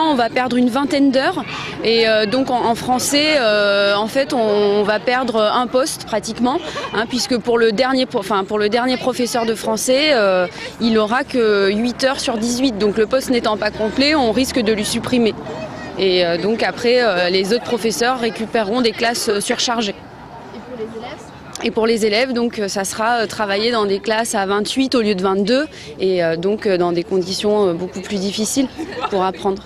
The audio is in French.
on va perdre une vingtaine d'heures. Et donc en, français, en fait, on, va perdre un poste pratiquement, hein, puisque pour le, dernier, enfin, pour le dernier professeur de français, il aura que 8 heures sur 18. Donc le poste n'étant pas complet, on risque de lui supprimer. Et donc après, les autres professeurs récupéreront des classes surchargées. Et pour les élèves, donc ça sera travailler dans des classes à 28 au lieu de 22 et donc dans des conditions beaucoup plus difficiles pour apprendre.